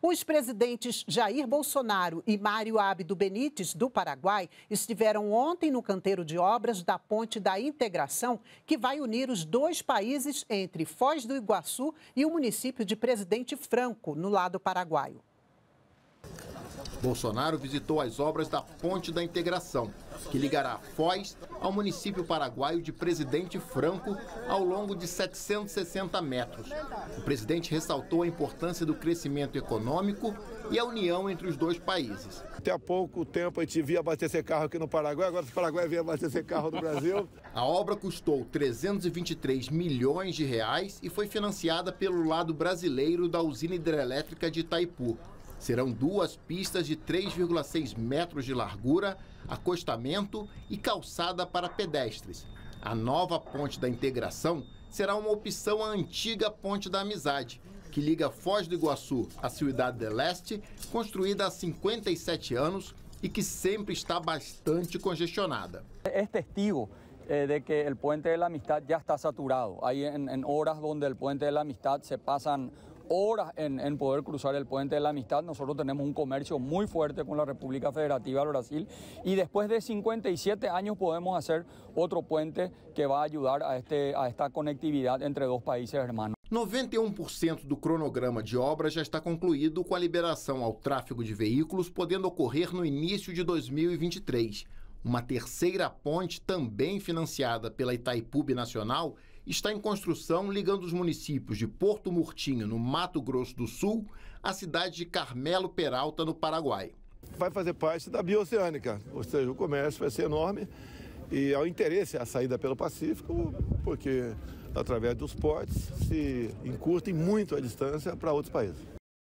Os presidentes Jair Bolsonaro e Mário Abdo Benítez, do Paraguai, estiveram ontem no canteiro de obras da Ponte da Integração, que vai unir os dois países entre Foz do Iguaçu e o município de Presidente Franco, no lado paraguaio. Bolsonaro visitou as obras da Ponte da Integração, que ligará Foz ao município paraguaio de Presidente Franco ao longo de 760 metros. O presidente ressaltou a importância do crescimento econômico e a união entre os dois países. Até há pouco tempo a gente via abastecer carro aqui no Paraguai, agora o Paraguai vem abastecer carro no Brasil. a obra custou 323 milhões de reais e foi financiada pelo lado brasileiro da usina hidrelétrica de Itaipu. Serão duas pistas de 3,6 metros de largura, acostamento e calçada para pedestres. A nova ponte da integração será uma opção à antiga ponte da amizade, que liga Foz do Iguaçu à Cidade del Leste, construída há 57 anos e que sempre está bastante congestionada. É testigo eh, de que o puente de la amistad ya está saturado. En, en horas donde el puente de la amistad se pasan horas en, en, poder cruzar el puente de la amistad. Nosotros tenemos un comercio muy fuerte con la República Federativa del Brasil y después de 57 años podemos hacer otro puente que va a ayudar a, este, a esta conectividad entre dos países hermanos. 91% do cronograma de obras já está concluído com a liberação ao tráfego de veículos podendo ocorrer no início de 2023. Uma terceira ponte, também financiada pela Itaipu Nacional, está em construção ligando os municípios de Porto Murtinho, no Mato Grosso do Sul, à cidade de Carmelo Peralta, no Paraguai. Vai fazer parte da bioceânica, ou seja, o comércio vai ser enorme e há o interesse a saída pelo Pacífico, porque através dos portos se encurtem muito a distância para outros países.